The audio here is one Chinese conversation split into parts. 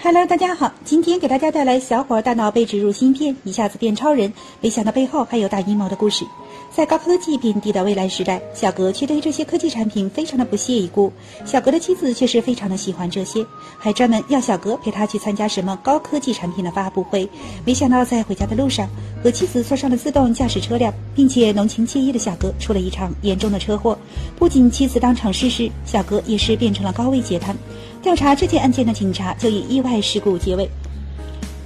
Hello，大家好，今天给大家带来小伙大脑被植入芯片，一下子变超人，没想到背后还有大阴谋的故事。在高科技遍地的未来时代，小格却对这些科技产品非常的不屑一顾。小格的妻子却是非常的喜欢这些，还专门要小格陪他去参加什么高科技产品的发布会。没想到在回家的路上，和妻子坐上了自动驾驶车辆，并且浓情惬意的小格出了一场严重的车祸。不仅妻子当场逝世，小格也是变成了高位截瘫。调查这件案件的警察就以意外事故结尾，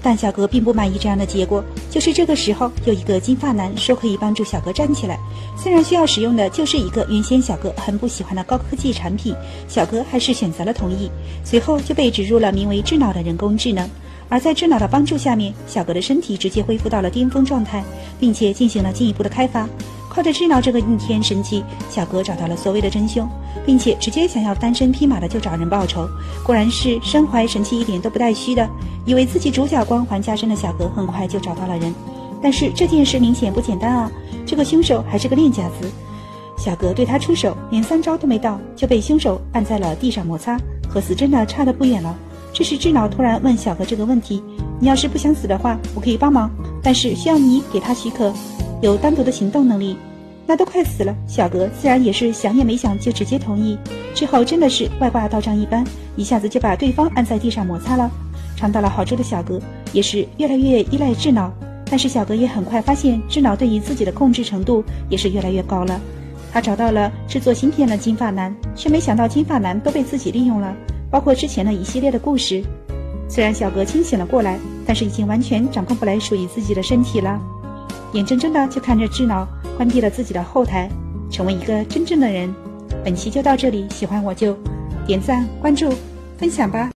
但小哥并不满意这样的结果。就是这个时候，有一个金发男说可以帮助小哥站起来，虽然需要使用的就是一个原先小哥很不喜欢的高科技产品，小哥还是选择了同意。随后就被植入了名为智脑的人工智能，而在智脑的帮助下面，小哥的身体直接恢复到了巅峰状态，并且进行了进一步的开发。靠着智脑这个逆天神器，小格找到了所谓的真凶，并且直接想要单身匹马的就找人报仇。果然是身怀神器，一点都不带虚的。以为自己主角光环加身的小格，很快就找到了人。但是这件事明显不简单啊！这个凶手还是个练家子。小格对他出手，连三招都没到，就被凶手按在了地上摩擦，和死真的差得不远了。这时智脑突然问小格这个问题：“你要是不想死的话，我可以帮忙，但是需要你给他许可。”有单独的行动能力，那都快死了。小格自然也是想也没想就直接同意。之后真的是外挂到账一般，一下子就把对方按在地上摩擦了。尝到了好处的小格也是越来越依赖智脑，但是小格也很快发现智脑对于自己的控制程度也是越来越高了。他找到了制作芯片的金发男，却没想到金发男都被自己利用了，包括之前的一系列的故事。虽然小格清醒了过来，但是已经完全掌控不来属于自己的身体了。眼睁睁的就看着智脑关闭了自己的后台，成为一个真正的人。本期就到这里，喜欢我就点赞、关注、分享吧。